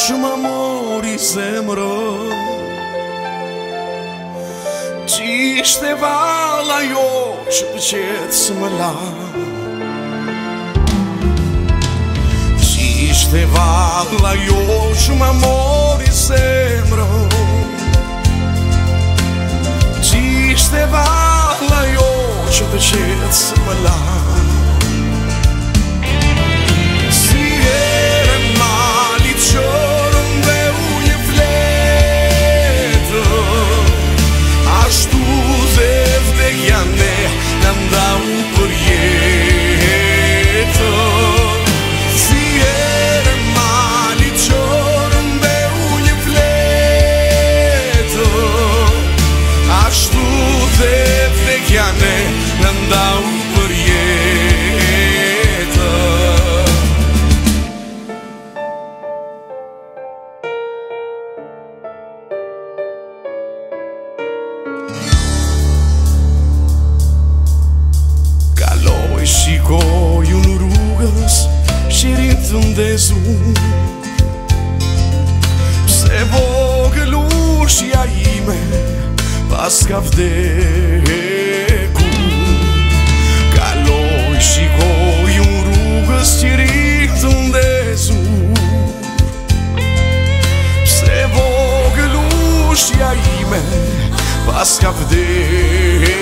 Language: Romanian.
që më mori zemrë Që ishte vala jo që për qëtë së më la Që ishte vala jo që më mori zemrë Që ishte vala jo që për qëtë së më la vdekja ne në ndau për jetë Kaloj, shikoj unë rrugës Shirin të ndezu Pse vogël ushja ime Pas ka vdekur askaf din